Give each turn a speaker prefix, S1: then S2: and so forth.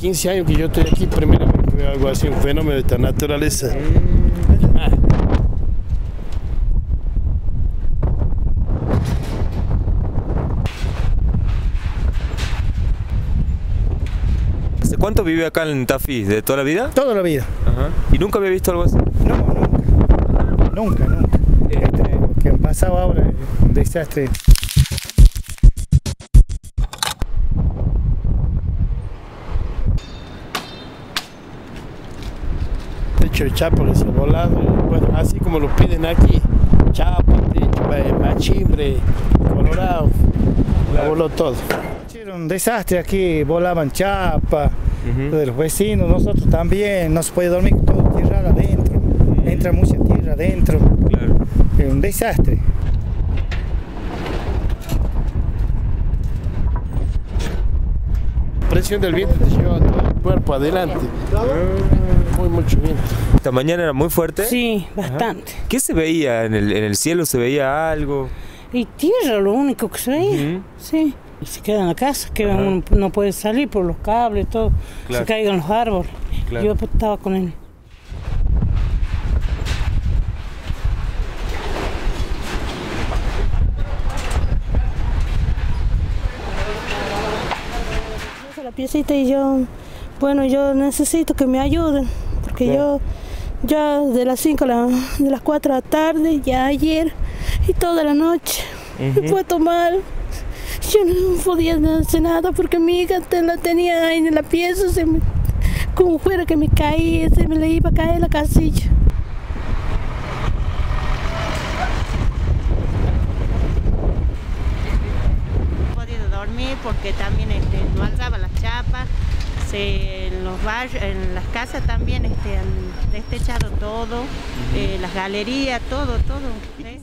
S1: 15 años que yo estoy aquí, primera vez que veo algo así, un fenómeno de esta naturaleza. Ah.
S2: ¿Hace cuánto vive acá en Tafí? ¿De toda la vida?
S3: Toda la vida.
S2: Ajá. ¿Y nunca había visto algo así?
S3: No, nunca. Nunca, nunca. Este, lo que han pasado ahora es un desastre.
S1: Techo de chapa que se ha volado, y bueno, así como lo piden aquí, chapa, techo, machimbre, colorado, la voló todo.
S3: Era un desastre aquí, volaban chapa, de los vecinos, nosotros también, no se puede dormir con todo tierra adentro, entra mucha tierra adentro,
S2: Claro.
S3: es un desastre.
S1: Presión del viento te lleva todo el cuerpo adelante. Muy mucho viento.
S2: ¿Esta mañana era muy fuerte?
S4: Sí, bastante.
S2: ¿Qué se veía en el, en el cielo? ¿Se veía algo?
S4: Y tierra lo único que se veía. Sí. Y se queda en la casa, que uno no puede salir por los cables, todo.
S2: Claro.
S4: Se caigan los árboles.
S2: Claro.
S4: Yo estaba con él. la piecita y yo, bueno, yo necesito que me ayuden, porque yo ya de las 5 de las 4 de la tarde, ya ayer y toda la noche, me fue a tomar. Yo no podía hacer nada porque mi hija te la tenía ahí en la pieza, se me, como fuera que me caía, se me le iba a caer la casilla.
S5: he podido dormir porque también este, no alzaba las chapas, se, en los barrios, en las casas también este, han destechado todo, eh, las galerías, todo, todo. ¿eh?